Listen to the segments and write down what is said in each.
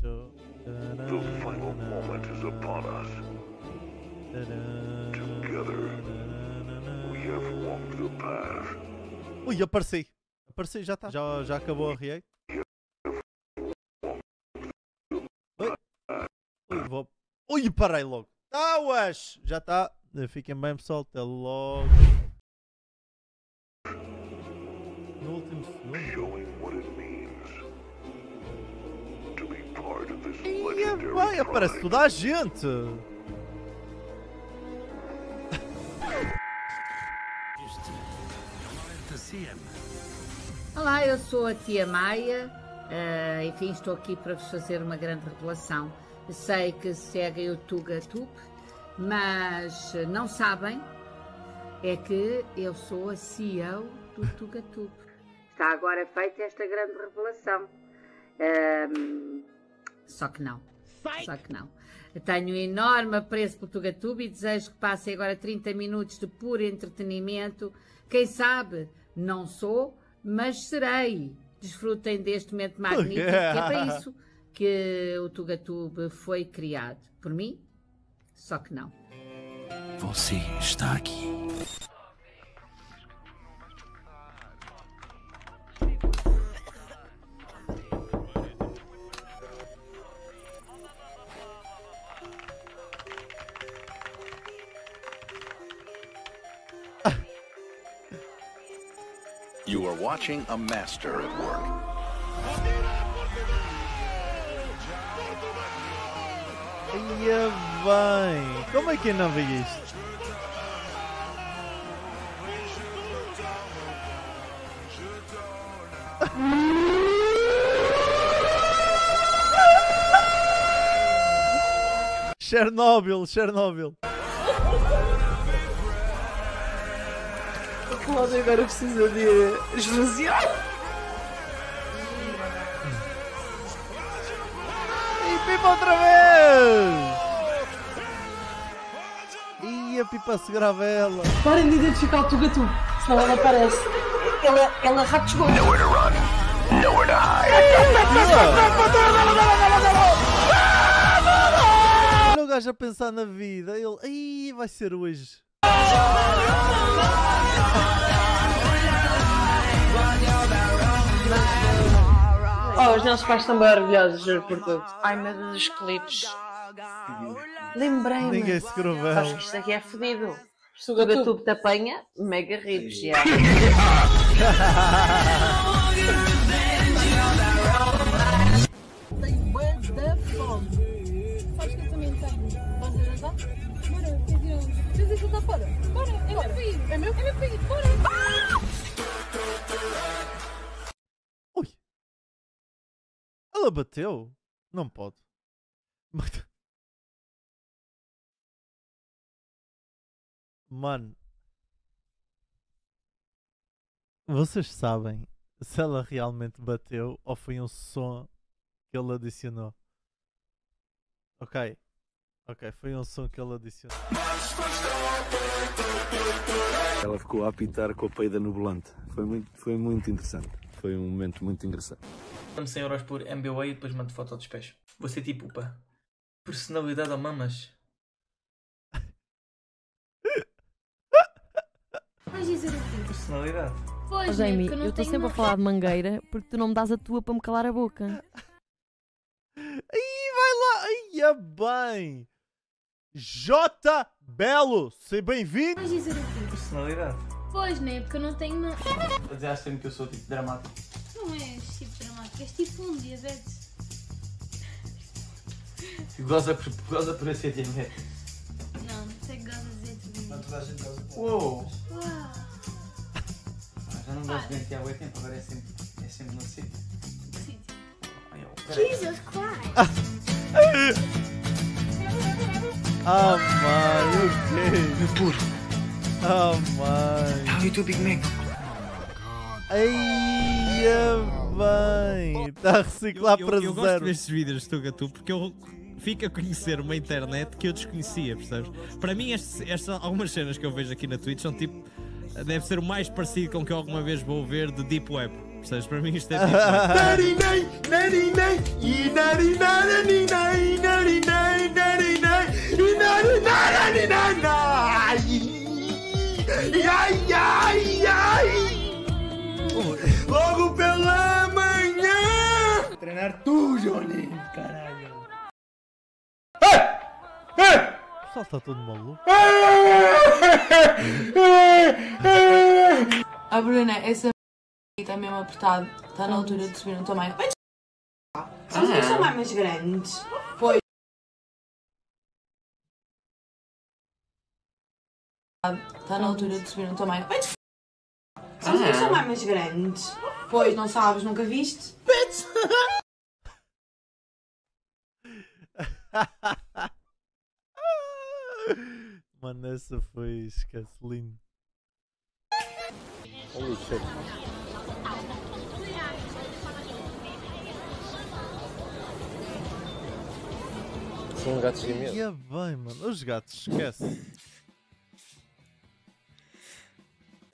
The final moment is upon us. Together, we have walked the path. Ui, apareci. Apareci, já está. Já, já acabou a react. Ui. Ui, vou. Ui, parei logo. Tauas! Já está. Fiquem bem, pessoal. Até logo. No último segundo. Legendary bem, aparece toda a gente. Olá, eu sou a tia Maia. ah, enfim, estou aqui para vos fazer uma grande revelação. Sei que seguem o Tuga Tup, mas não sabem é que eu sou a CEO do Tuga Tup. Está agora feita esta grande revelação. Ahm, só que não. Só que não. Tenho um enorme apreço pelo Tugatube e desejo que passem agora 30 minutos de puro entretenimento. Quem sabe, não sou, mas serei. Desfrutem deste momento magnífico, que é para isso que o Tugatube foi criado. Por mim, só que não. Você está aqui. Watching a master at work. Ia bem. Como é que eu não vi isto? Chernobyl, Chernobyl. Cláudio agora precisa de esvaziar. E pipa outra vez! E a pipa se gravela. Parem de identificar o Tugatu, senão ela aparece. Ela, ela ratos Nowhere to run, nowhere to hide. Olha o gajo a pensar na vida. Ele, ai, vai ser hoje. Oh, os nossos pais são maravilhosos, juro por tudo. Ai meu Deus, os clipes. Lembrei-me. Ninguém se Acho gravela. que isto aqui é fodido. Se o Tugatube te apanha, mega rips, já. Que está fora? Bora, é meu filho. É meu? É meu filho, bora. Ui. Ela bateu? Não pode. Mano. Vocês sabem se ela realmente bateu ou foi um som que ele adicionou? Ok. Ok, foi um som que ele adicionou. Ela ficou a apitar com a peida no volante. Foi muito, foi muito interessante. Foi um momento muito engraçado. Mando 100 euros por MBA e depois mando foto ao despejo. Vou ser tipo, upa. Personalidade ao mamas. Vais dizer o quê? Personalidade. Pois, né, Jamie, eu estou sempre a falar de mangueira porque tu não me dás a tua para me calar a boca. Aí vai lá, aí é bem. J Belo, seja bem-vindo. Vais dizer o quê? Personalidade. Pois, né, porque eu não tenho uma... Vou dizer sempre que eu sou tipo dramático. Não és tipo dramático, és tipo um diabetes. Goza por, goza por ser diabetes. Não, não sei que gozas dizer tudo isso. toda a gente goza por Uou! Uau. Ah, já não gosto de mentir há muito tempo, agora é sempre, é sempre no sítio. Peraí. Jesus Christ. Ah, mãe, o quê? puro. Ah, mãe. How you do, Big Mac? É bem. Está a reciclar eu, para eu, eu gosto zero. destes vídeos de Tugatu porque eu fico a conhecer uma internet que eu desconhecia, percebes? Para mim, estes, estas, algumas cenas que eu vejo aqui na Twitch são tipo. Deve ser o mais parecido com o que eu alguma vez vou ver de Deep Web. Percebes? Para mim, isto é Ai, ai, ai! Logo pela manhã! Treinar tu, Johnny, caralho! Ei! Ei! O sol está todo maluco. A Bruna, essa é está mesmo apertado, Está na altura de subir no tamanho. Mas... Ah. São mais grande. Está na altura de subir no tamanho. Vai Vocês é que são mais grandes. Pois, não sabes, nunca viste? Mano, essa foi esquece lindo. Holy shit. São gatos imensos. Ia bem, mano. Os gatos, esquece.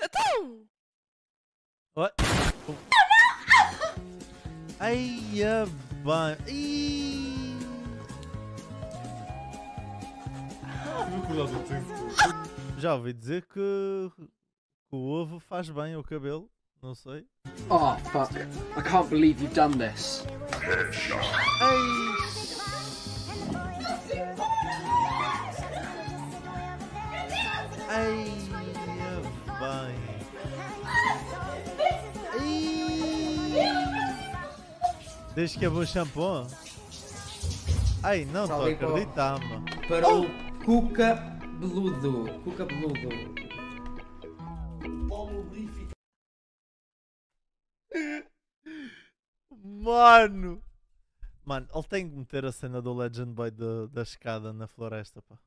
Então! Oi. Ai, ia bem. Ih. Já ouvi dizer que, que o ovo faz bem ao cabelo. Não sei. Oh, fuck. I can't believe you've done this. Ai, Desde que é bom shampoo? Ai, não estou a o- acreditar, mano. Para o Cuca Beludo. Cuca Beludo. Mano! Mano, ele tem que meter a cena do Legend Boy da- da escada na floresta, pá.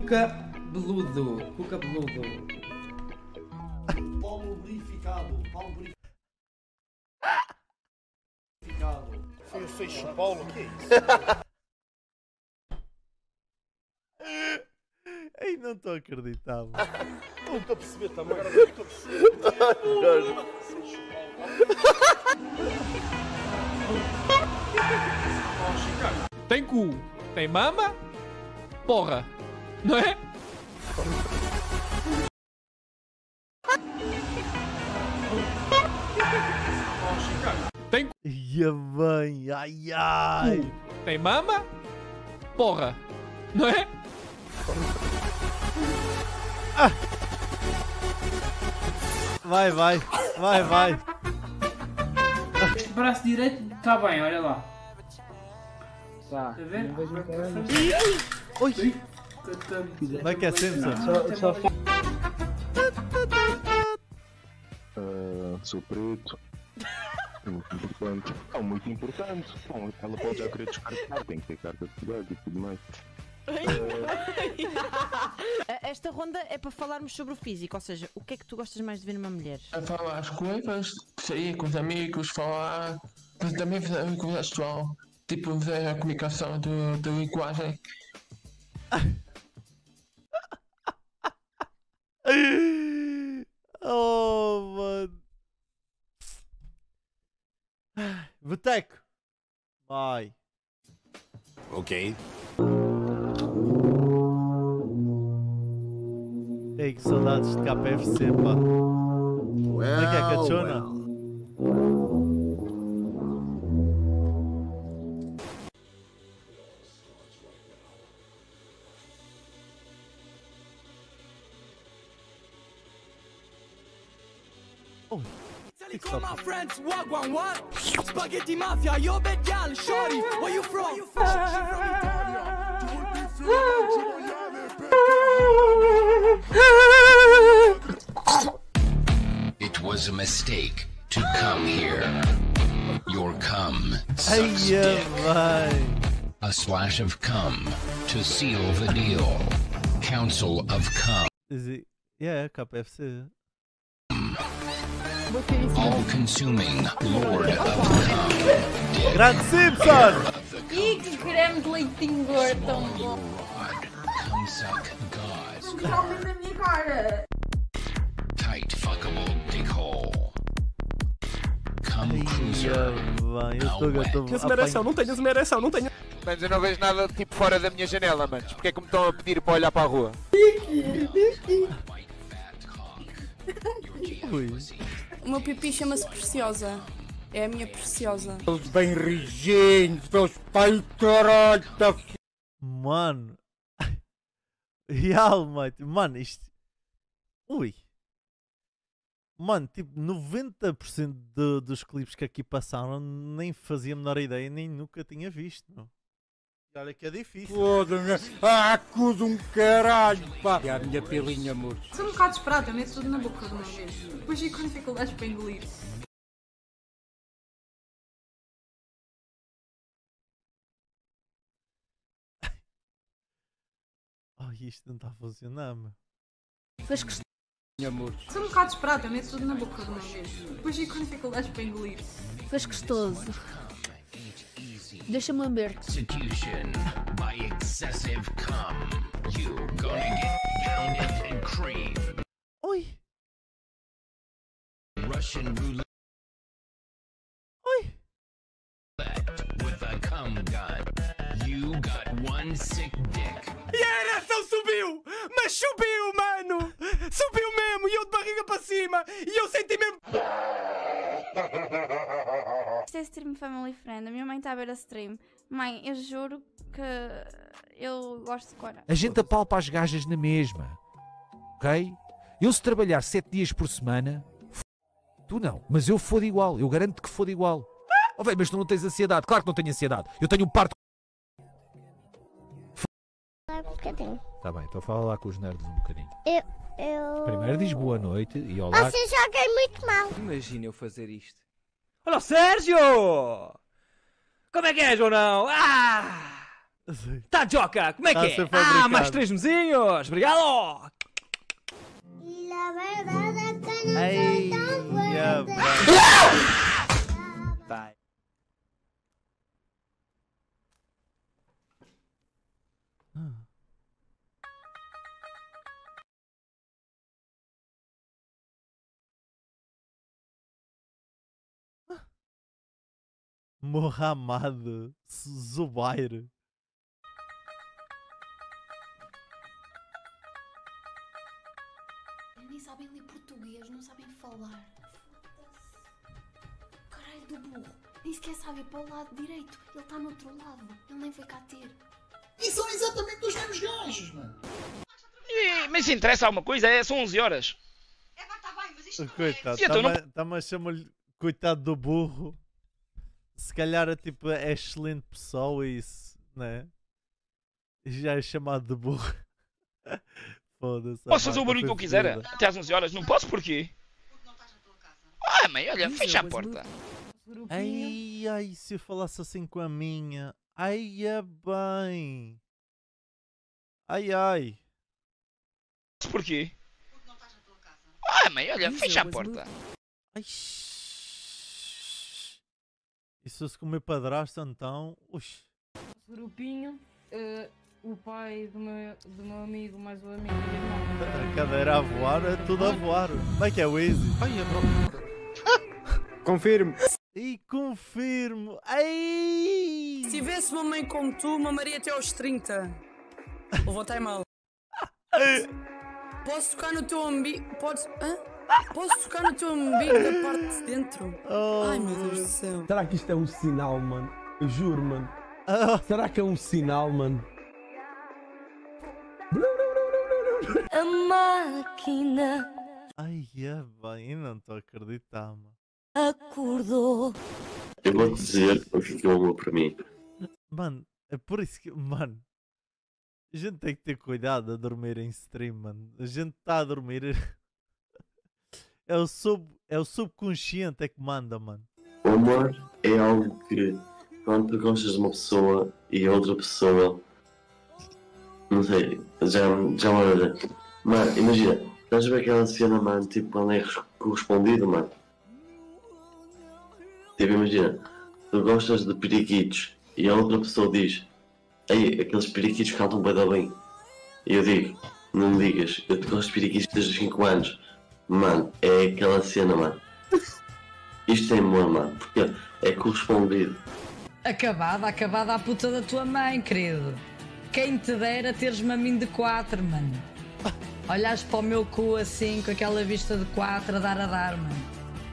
Cuca Beludo. Cuca Beludo. Pó lubrificado. Pó lubrificado. Seixo Paulo, que é isso? Ei, não estou a acreditar, mano. Não estou a perceber também. Não estou a perceber. Tem cu, tem mama, porra, não é? Ia bem, ai ai. tem mama, porra, não é? Vai, vai, vai, vai. Este braço direito está bem, olha lá. Tá. Está a ver? Oi! Como é que é Simpson? Ah, sou preto. Muito importante. Não, muito importante. Bom, ela pode já querer descartar, tem que ter carta de cidade e tudo mais. Esta ronda é para falarmos sobre o físico, ou seja, o que é que tu gostas mais de ver numa mulher? A falar as coisas, sair com os amigos, falar, mas também fazer coisa pessoal, tipo fazer a comunicação do, da linguagem. Oh, mano. Boteco. Vai. Ok. Ei, que saudades de KPFC, pá. Como é que é, cachona? Call my friends, what, what, what? Spaghetti Mafia, yo bad gal, shorty, where you from? It was a mistake to come here. Your cum sucks Ai, dick. vai. A splash of cum to seal the deal. Council of cum. Is it... Yeah, KPFC. All consuming Lord of cum. Grande Simpson! Ih, que creme de leitinho gordo tão bom. Cum suck gods. Realmente a minha cara. Tight fuckable dick hole. Cum cruiser. Vai, eu estou gato. Tenho ereção, não tenho ereção, não tenho. Mas eu não vejo nada tipo fora da minha janela, manos. Porque é que me estão a pedir para olhar para a rua? Ui. O meu pipi chama-se Preciosa. É a minha preciosa. Eles bem rijinhos, pelos peitorolhos da Mano. Real, mate. Mano, isto. Ui. Mano, tipo, 90% de, dos clipes que aqui passaram nem fazia a menor ideia, nem nunca tinha visto. Meu. Olha que é difícil. Foda-me. Ah, acusa um caralho, pá. E a minha pilinha, amor. Sou um bocado esperada, eu meto tudo na boca de uma vez. Depois fico com dificuldades para engolir. Ai, isto não está a funcionar, meu. Faz que amor. Sou um bocado esperada, eu meto tudo na boca de uma vez. Depois fico com dificuldades para engolir. Faz gostoso. Deixa-me lamber. Execution by excessive cum. You gonna get pounded and cream. Oi. Russian roulette. Oi. With a cum gun. You got one sick dick. E a ereção subiu! Mas subiu, mano! Subiu mesmo! E eu de barriga para cima! E eu senti mesmo. Stream family friend. A minha mãe está a ver a stream. Mãe, eu juro que eu gosto de cora. A gente apalpa as gajas na mesma. Ok? Eu se trabalhar 7 dias por semana, f... tu não, mas eu fodo igual. Eu garanto que fodo igual. Oh, véi, mas tu não tens ansiedade. Claro que não tenho ansiedade. Eu tenho um parto. Um bocadinho. Tá bem, então fala lá com os nerds um bocadinho. Eu. eu... Primeiro diz boa noite e olá. Você joga muito mal. Imagina eu fazer isto. Olha o Sérgio! Como é que é, João? Ah! Tá, Joca, como é que Tá a é? Ah, mais três mesinhos! Obrigado! Ai, ya, Vai. Mohamed Zubair. Nem sabem ler português, não sabem falar. Caralho do burro. Nem sequer sabe ir para o lado direito. Ele está no outro lado. Ele nem foi cá ter. E são exatamente os mesmos gajos, mano. E, mas se interessa alguma coisa, é, são 11 horas. Coitado, E então não- está-me a chamar-lhe coitado do burro. Se calhar é tipo, é excelente pessoa e isso, né? Já é chamado de burro. Foda-se. Posso fazer o barulho que eu quiser até às 11 horas? Não posso porquê? Ah, mãe, olha, fecha a porta. Ai, ai, se eu falasse assim com a minha. Ai, é bem. Ai, ai. Porquê? Ah, mãe, olha, fecha a porta. Ai, E se fosse com o meu padrasto, então. Ux. Grupinho, eh, o pai do meu, do meu amigo, mais o amigo a cadeira a voar, é tudo a voar. Como é que é o Easy? Confirmo. E confirmo. Ai! Se tivesse uma mãe como tu, mamaria até aos 30. Levantei mal. Posso tocar no teu umbigo? Podes. Hã? Posso tocar no teu umbigo da parte de dentro? Ai meu Deus do céu. Será que isto é um sinal, mano? Eu juro, mano. Será que é um sinal, mano? A máquina Ai, é bem, eu não estou a acreditar, mano. acordou. Eu vou dizer o amo para mim. Mano, é por isso que. Mano, a gente tem que ter cuidado a dormir em stream, mano. A gente está a dormir. É o, sub, é o subconsciente é que manda, mano. O amor é algo que quando tu gostas de uma pessoa e outra pessoa não sei, já, já olha. Mano, imagina, estás a ver aquela cena, mano, tipo quando é res- correspondido, mano. Tipo, imagina, tu gostas de periquitos e a outra pessoa diz, ei, aqueles periquitos cantam bem da bem. E eu digo, não me digas, eu te gosto de periquitos desde os 5 anos. Mano, é aquela cena, mano. Isto é amor, mano, porque é correspondido. Acabada, acabada a puta da tua mãe, querido. Quem te dera teres maminho de quatro, mano. Olhas para o meu cu assim, com aquela vista de quatro a dar a dar, mano.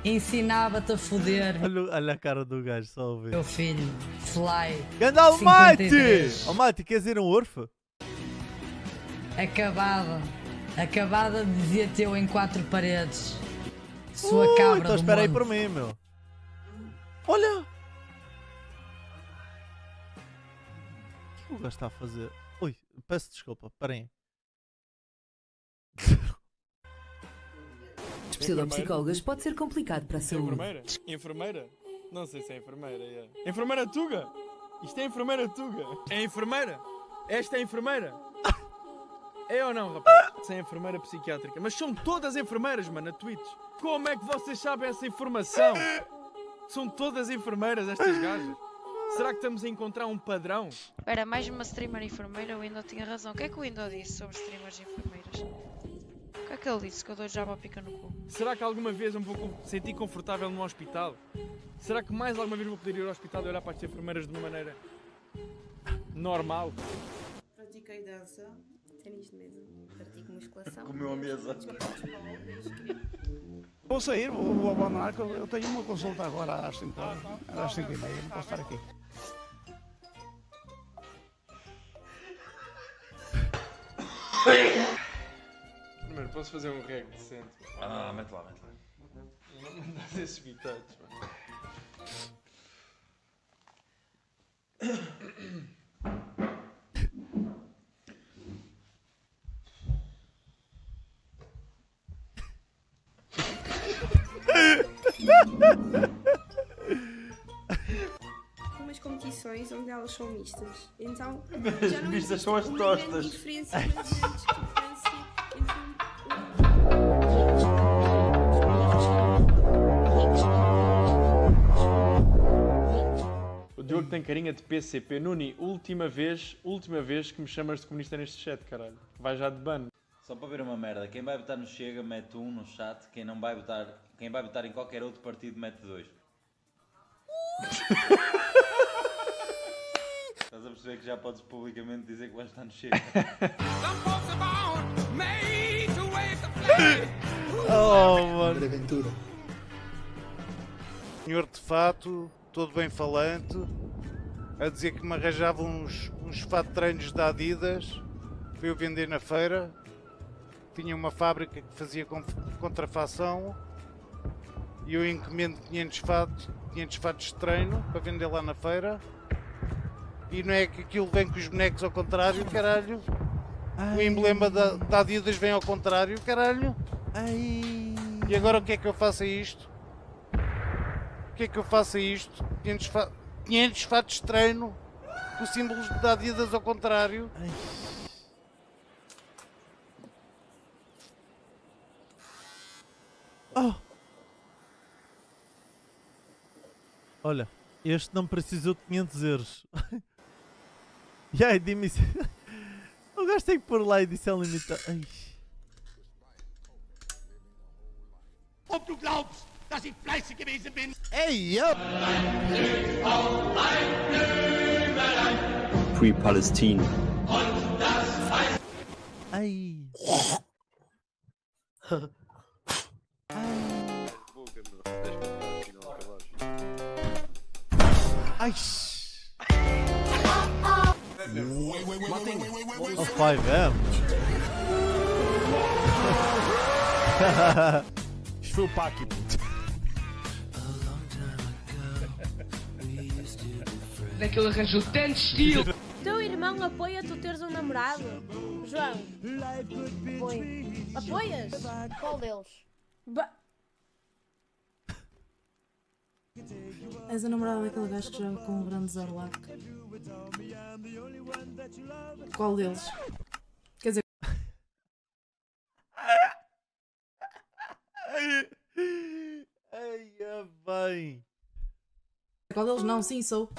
ensinava-te a foder. Olha, olha a cara do gajo, só a ver. Meu filho, fly. Ganda Almighty! 53. Almighty, queres ir um orfa? Acabada. Acabada dizia-te eu em quatro paredes. Sua Ui, cabra Então espera aí por mim, meu. Olha! O que o gajo está a fazer? Ui, peço desculpa, parem. Precisa de psicólogas pode ser complicado para a saúde. Enfermeira? Enfermeira? Não sei se é enfermeira. É. Enfermeira Tuga? Isto é enfermeira Tuga. É enfermeira? Esta é enfermeira? É ou não, rapaz? É enfermeira psiquiátrica. Mas são todas enfermeiras, mano, na Twitch. Como é que vocês sabem essa informação? São todas enfermeiras estas gajas. Será que estamos a encontrar um padrão? Era mais uma streamer enfermeira, o Window tinha razão. O que é que o Window disse sobre streamers enfermeiras? O que é que ele disse? Que eu dou já uma pica no cu. Será que alguma vez eu me vou sentir confortável num hospital? Será que mais alguma vez vou poder ir ao hospital e olhar para as enfermeiras de uma maneira normal? Pratiquei dança, ténis de mesa, pratico musculação. Comeu a mesa. Vou sair, vou, vou abandonar, que eu tenho uma consulta agora às 5 horas, às 5 e meia, não posso estar aqui. Primeiro, posso fazer um reg decente? Ah, mete lá, mete lá. Não me das esses bitados, mano. São mistas. Então, As já não mistas são as uma grande tostas. diferença, uma grande discrepância entre O Diogo tem carinha de PCP. Nuni, última vez, última vez que me chamas de comunista neste chat, caralho. Vai já de ban. Só para ver uma merda, quem vai votar no Chega mete um no chat, quem não vai votar, quem vai votar em qualquer outro partido mete dois. Estás a perceber que já podes publicamente dizer que vais votar no Chega. Oh, mano. Aventura. Senhor de fato, todo bem falante, a dizer que me arranjava uns, uns treinos da Adidas para eu vender na feira. Tinha uma fábrica que fazia contrafação e eu encomendo 500 fatos, 500 fatos de treino para vender lá na feira. E não é que aquilo vem com os bonecos ao contrário, caralho. O emblema da, da Adidas vem ao contrário, caralho. E agora o que é que eu faço a isto? O que é que eu faço a isto? 500, fa 500 fatos de treino com símbolos da Adidas ao contrário. Oh. Olha, este não precisou de 500 euros. e aí, dime se... O gajo tem que pôr lá edição limitada. Ai. Ob du glaubst, dass ich fleißig gewesen bin? Ey, ja! Free Palestine. Ai. Ai. Oh, 5M. Isto foi o Paqui. Daquele arranjou tanto estilo. Teu irmão apoia tu teres um namorado? João. Apoio. Apoias? Qual deles? És a namorada daquele gajo que joga com o grande Zorlac. Qual deles? Quer dizer. Ai, é bem. Qual deles? Não, sim, sou.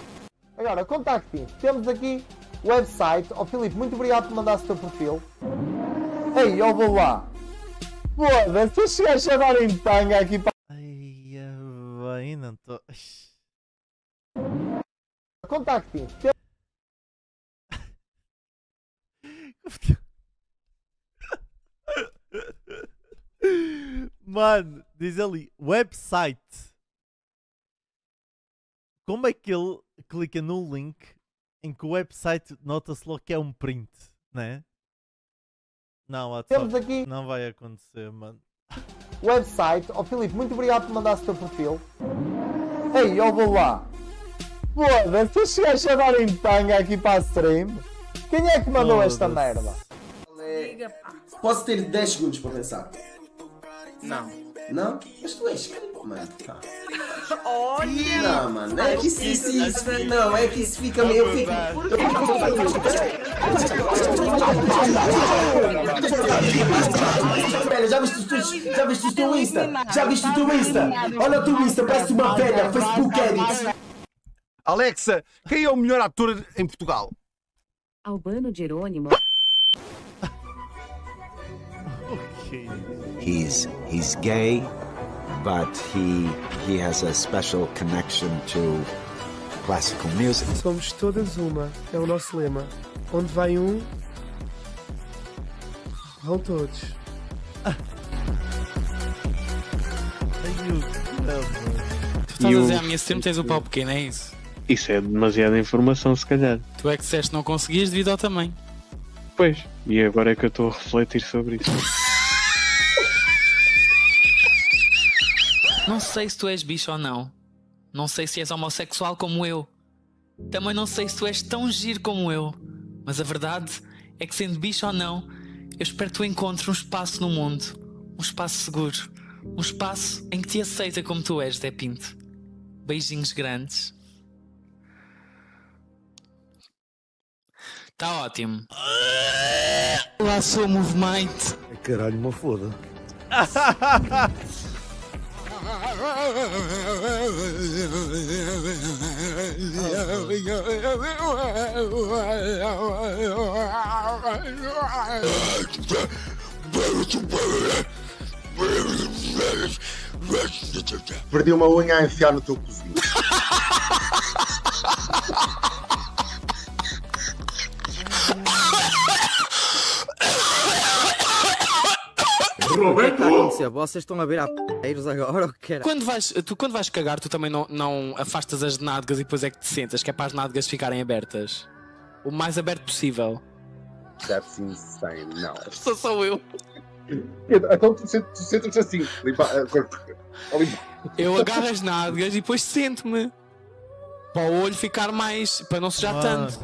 Agora, contacte Temos aqui o website. Ó Filipe, muito obrigado por mandar o teu perfil. Ei, ó vou lá. Foda-se, tu chegaste agora em tanga aqui para. Ai, é bem, não estou. Contacte Mano, Diz ali, website. Como é que ele clica no link em que o website nota-se logo que é um print, né? Não, WhatsApp, Temos aqui- não vai acontecer, mano. website. Ó Filipe, muito obrigado por mandares o teu perfil. Ei, eu vou lá. Foda-se, tu chegaste a dar em tanga aqui para a stream. Quem é que mandou esta merda? Posso ter 10 segundos para pensar? Não. Não? Mas tu és creep, mano. Tá. Olha! Não, mano, é que isso, isso, isso, não, é que isso fica meio. Eu fico. Eu fico. Espera, já viste teus. Já viste o teu Insta? Já viste o teu Insta? Olha o teu Insta, parece uma velha, Facebook Edit. Alexa, quem é o melhor ator em Portugal? Albano Jerônimo. He's he's gay, but he he has a special connection to classical music. Somos todas uma, é o nosso lema. Onde vai um, vão todos. Tu estás a dizer à minha stream tens o pau pequeno, é isso? Isso é demasiada informação, se calhar. Tu é que disseste que não conseguias devido ao tamanho. Pois, e agora é que eu estou a refletir sobre isso. Não sei se tu és bicho ou não. Não sei se és homossexual como eu. Também não sei se tu és tão giro como eu. Mas a verdade é que, sendo bicho ou não, eu espero que tu encontres um espaço no mundo. Um espaço seguro. Um espaço em que te aceita como tu és, Zé Pinto. Beijinhos grandes. Tá ótimo. Lá sou movimento. Caralho, uma foda. Perdi uma unha a enfiar no teu cozinho. O que é que está a acontecer? Vocês estão a ver a p***eiros agora ou que era? Quando vais, tu quando vais cagar, tu também não, não afastas as nádegas e depois é que te sentas, que é para as nádegas ficarem abertas. O mais aberto possível. That's insane, não. Só sou eu. Então tu sent- tu sentas assim, limpa, a corpo. a limpar. Eu agarro as nádegas e depois sento-me. Para o olho ficar mais. para não sujar tanto.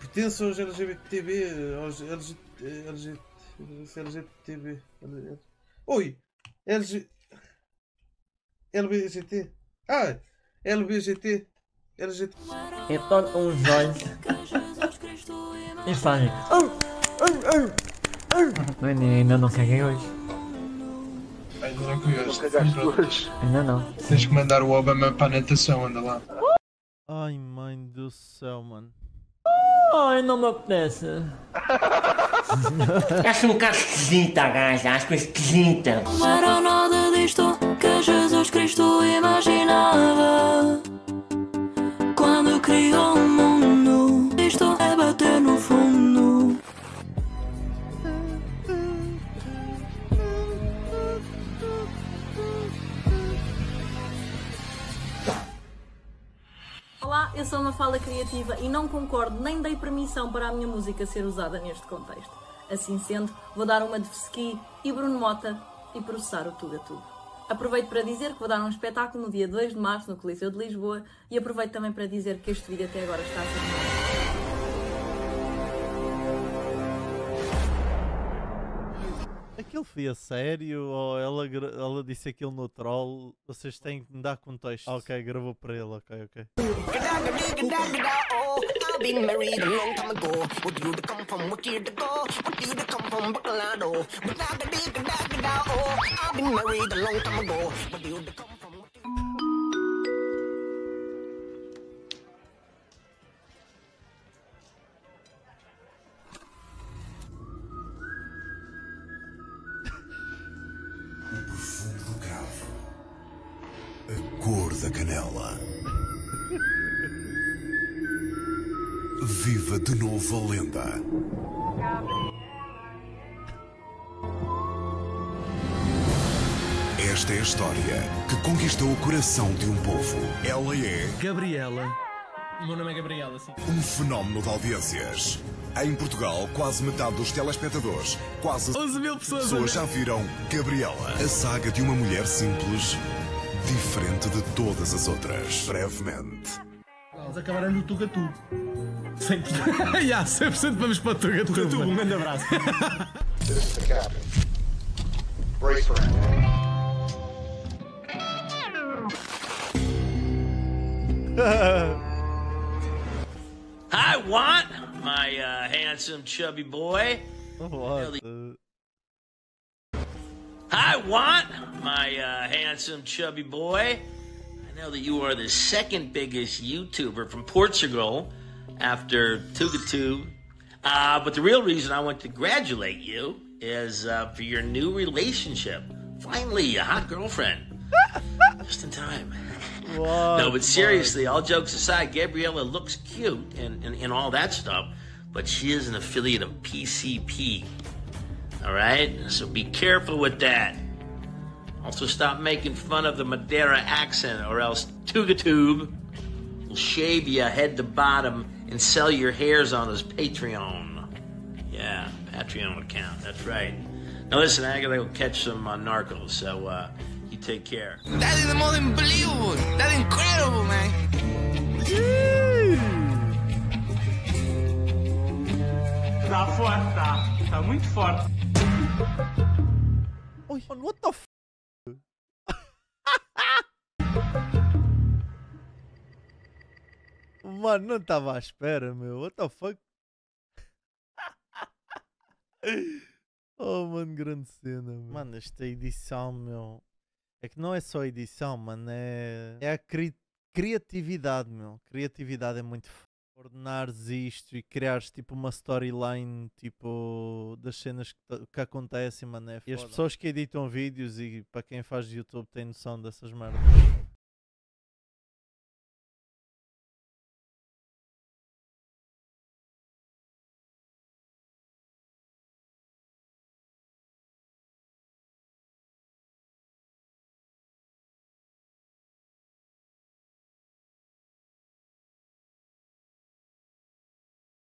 Pertence aos LGBTB, aos LG, LG, LGBTB. Oi! LG. LBGT. Ah! LBGT. LGT. Então uns olhos e fazem. Não, ainda não caguei hoje. Ainda não conheço. Ainda não. Tens que mandar o Obama para a natação, anda lá. Ai, mãe do céu, mano. Ai, não me apetece. Acho um bocado esquisita a gaja, acho que é esquisita. Não era nada disto que Jesus Cristo imaginava quando criou o eu sou uma fala criativa e não concordo nem dei permissão para a minha música ser usada neste contexto. Assim sendo, vou dar uma de Fsky e Bruno Mota e processar o Tuga Tuga. Aproveito para dizer que vou dar um espetáculo no dia 2 de março no Coliseu de Lisboa e aproveito também para dizer que este vídeo até agora está a ser Aquilo foi a sério ou ela, disse aquilo no troll? Vocês têm que me dar contexto. Ok, gravou para ele, ok, ok. História que conquistou o coração de um povo. Ela é Gabriela. O meu nome é Gabriela, sim. um fenómeno de audiências. Em Portugal, quase metade dos telespectadores, quase 11 mil pessoas. já viram Gabriela, a saga de uma mulher simples, diferente de todas as outras. Brevemente. Eles acabaram no Tugatu. 100%. yeah, 100% vamos para o Tugatu. Tugatu, um grande abraço. This is the captain. Brace for I want my uh, handsome, chubby boy. What? I want my uh, handsome, chubby boy. I know that you are the second biggest YouTuber from Portugal after Tugatube. Uh, but the real reason I want to congratulate you is uh, for your new relationship. Finally, a hot girlfriend. Just in time. No, but seriously, all jokes aside, Gabriella looks cute and, and, and all that stuff, but she is an affiliate of PCP. All right? So be careful with that. Also, stop making fun of the Madeira accent, or else Tugatube will shave you head to bottom and sell your hairs on his Patreon. Yeah, Patreon account. That's right. Now, listen, I gotta go catch some uh, narcos, so uh, take care. That is the most unbelievable. That's incredible, man. Tá forte, tá. Tá muito forte. Oi, mano, what the f... Mano, não estava à espera, meu. What the fuck? oh, mano, grande cena, meu. Mano, esta edição, meu. É que não é só edição, mano. É, é a cri- criatividade, meu. Criatividade é muito f... Ordenares isto e criares tipo uma storyline tipo das cenas que, que acontecem, mano. É e as pessoas que editam vídeos e para quem faz YouTube tem noção dessas merdas.